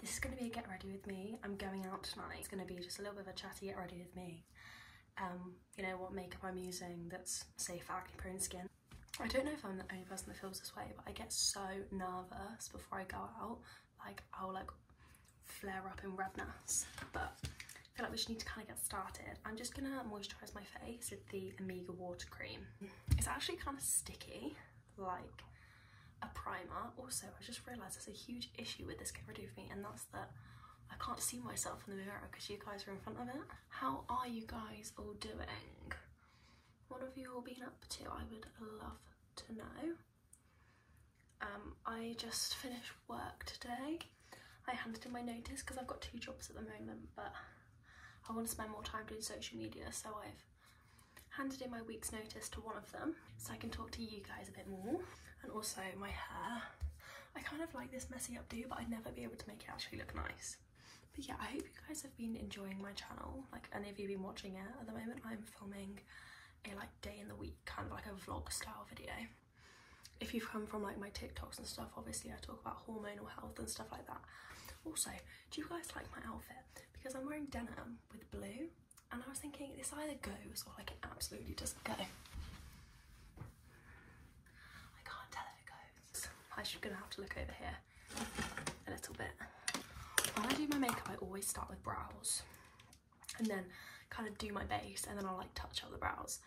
This is going to be a get ready with me. I'm going out tonight. It's going to be just a little bit of a chatty get ready with me. Um, you know what makeup I'm using that's safe for acne prone skin. I don't know if I'm the only person that feels this way, but I get so nervous before I go out. Like I'll like flare up in redness. But I feel like we just need to kind of get started. I'm just gonna moisturise my face with the Omega Water Cream. It's actually kind of sticky, like a primer. Also, I just realised there's a huge issue with this Get With Me, and that's that I can't see myself in the mirror because you guys are in front of it. How are you guys all doing? What have you all been up to? I would love to know. Um, I just finished work today. I handed in my notice because I've got two jobs at the moment, but I want to spend more time doing social media, so I've handed in my week's notice to one of them so I can talk to you guys a bit more. And also my hair. I kind of like this messy updo, but I'd never be able to make it actually look nice. But yeah, I hope you guys have been enjoying my channel. Like any of you been watching it at the moment, I'm filming a like day in the week, kind of like a vlog style video. If you've come from like my TikToks and stuff, obviously I talk about hormonal health and stuff like that. Also, do you guys like my outfit? Because I'm wearing denim with blue and I was thinking this either goes or like it absolutely doesn't go. I can't tell if it goes. I'm gonna have to look over here a little bit. When I do my makeup, I always start with brows and then kind of do my base and then I'll like touch up the brows.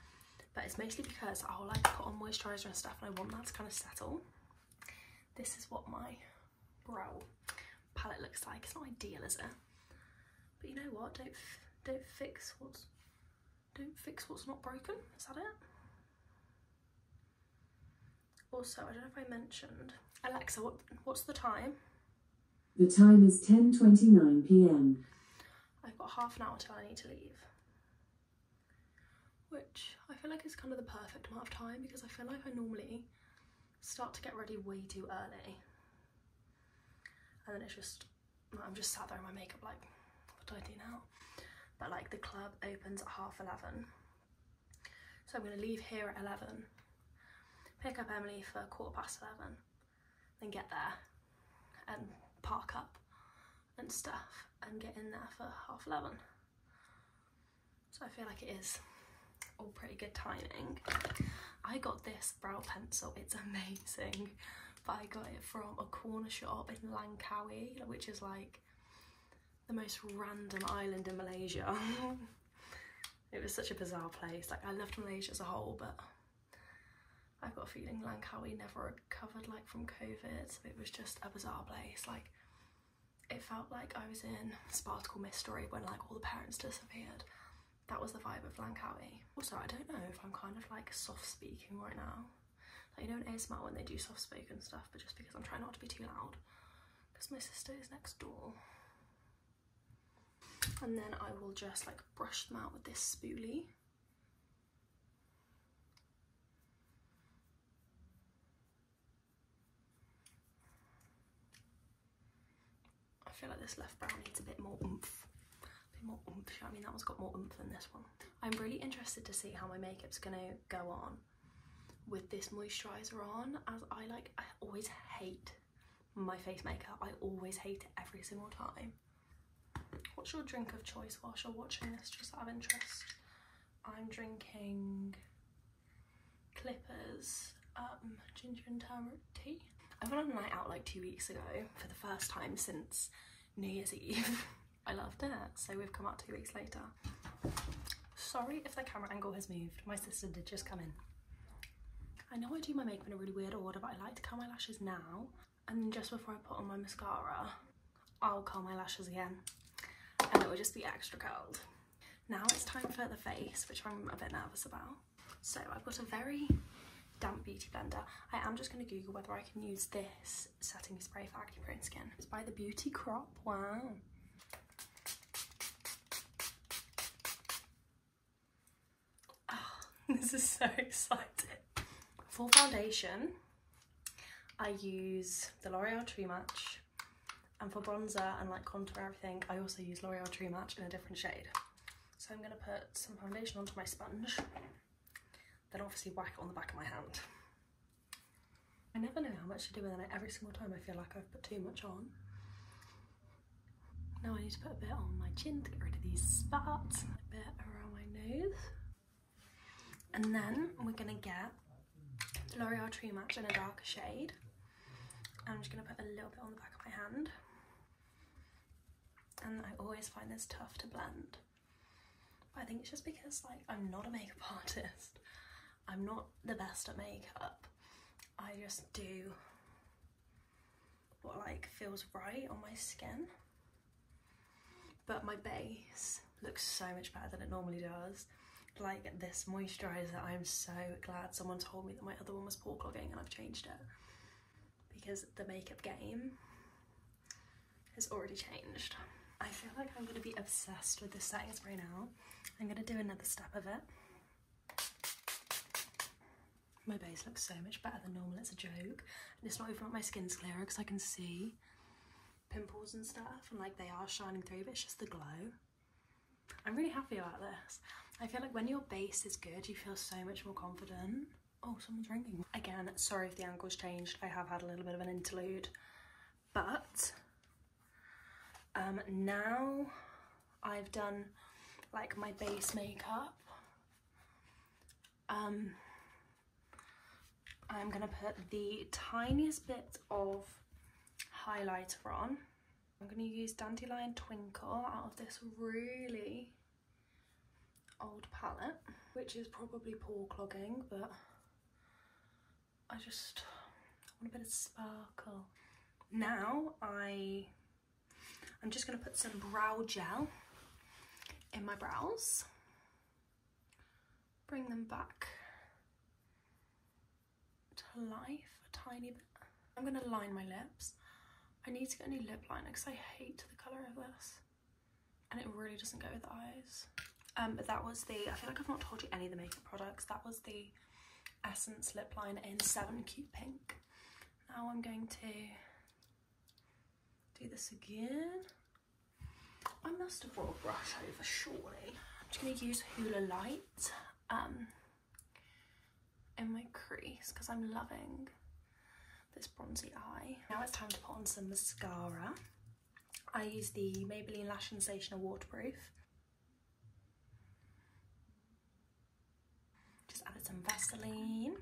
But it's mostly because I'll like put on moisturiser and stuff and I want that to kind of settle. This is what my brow palette looks like. It's not ideal, is it? But you know what? Don't don't fix what's don't fix what's not broken. Is that it? Also, I don't know if I mentioned Alexa. What what's the time? The time is 10:29 p.m. I've got half an hour till I need to leave. Which I feel like is kind of the perfect amount of time because I feel like I normally start to get ready way too early. And then it's just, I'm just sat there in my makeup like, what do I do now? But like the club opens at half 11. So I'm going to leave here at 11, pick up Emily for quarter past 11, then get there and park up and stuff and get in there for half 11. So I feel like it is all pretty good timing. I got this brow pencil, it's amazing, but I got it from a corner shop in Langkawi, which is like the most random island in Malaysia. it was such a bizarre place. Like I loved Malaysia as a whole, but I've got a feeling Langkawi never recovered like from COVID. So it was just a bizarre place. Like it felt like I was in Sparkle Mystery when like all the parents disappeared. That was the vibe of Langkawi. Also, I don't know if I'm kind of like soft speaking right now. Like, you know in ASMR when they do soft spoken stuff, but just because I'm trying not to be too loud. Because my sister is next door. And then I will just like brush them out with this spoolie. Feel like this left brow needs a bit more oomph. A bit more oomph, I mean that one's got more oomph than this one. I'm really interested to see how my makeup's gonna go on with this moisturiser on as I like I always hate my face makeup. I always hate it every single time. What's your drink of choice whilst you're watching this just out of interest? I'm drinking Clippers um, ginger and turmeric tea. I went on a night out like two weeks ago for the first time since New Year's Eve. I loved it. So we've come out two weeks later. Sorry if the camera angle has moved. My sister did just come in. I know I do my makeup in a really weird order, but I like to curl my lashes now. And just before I put on my mascara, I'll curl my lashes again. And it will just be extra curled. Now it's time for the face, which I'm a bit nervous about. So I've got a very damp beauty blender. I am just going to Google whether I can use this setting spray for acne prone skin. It's by the Beauty Crop. Wow. Oh, this is so exciting. For foundation, I use the L'Oreal True Match. And for bronzer and like contour everything, I also use L'Oreal True Match in a different shade. So I'm going to put some foundation onto my sponge, then obviously whack it on the back of my hand. I never know how much to do and then every single time I feel like I've put too much on. Now I need to put a bit on my chin to get rid of these spots, a bit around my nose. And then we're gonna get the L'Oreal True Match in a darker shade. I'm just gonna put a little bit on the back of my hand. And I always find this tough to blend. But I think it's just because like I'm not a makeup artist. I'm not the best at makeup. I just do what like feels right on my skin. But my base looks so much better than it normally does. Like this moisturiser, I'm so glad someone told me that my other one was pore clogging and I've changed it. Because the makeup game has already changed. I feel like I'm going to be obsessed with this setting spray now. I'm going to do another step of it. My base looks so much better than normal, it's a joke. And it's not even like my skin's clearer because I can see pimples and stuff and like they are shining through, but it's just the glow. I'm really happy about this. I feel like when your base is good, you feel so much more confident. Oh, someone's ringing. Again, sorry if the angle's changed. I have had a little bit of an interlude. But um, now I've done like my base makeup. Um, I'm gonna put the tiniest bit of highlighter on. I'm gonna use Dandelion Twinkle out of this really old palette, which is probably pore clogging, but I just want a bit of sparkle. Now I, I'm just gonna put some brow gel in my brows, bring them back to life a tiny bit. I'm gonna line my lips. I need to get a new lip liner because I hate the colour of this. And it really doesn't go with the eyes. Um, but that was the, I feel like I've not told you any of the makeup products. That was the Essence lip liner in 7 Cute Pink. Now I'm going to do this again. I must have brought a brush over, surely. I'm just going to use Hoola Lite um, in my crease because I'm loving this bronzy eye. Now it's time to put on some mascara. I use the Maybelline Lash Sensational Waterproof. Just added some Vaseline.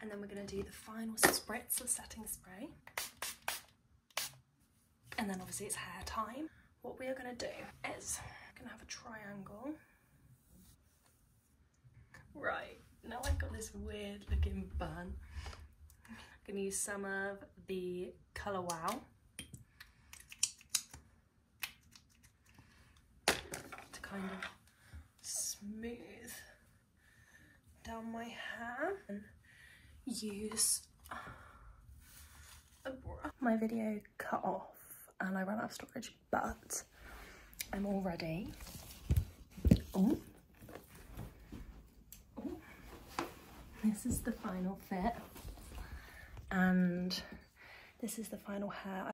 And then we're going to do the final spritz of setting spray. And then obviously it's hair time. What we are going to do is going to have a triangle. Right, now I've got this weird looking bun. I'm to use some of the Colour Wow. To kind of smooth down my hair and use a brush. My video cut off and I ran out of storage, but I'm all ready. Ooh. This is the final fit and this is the final hair.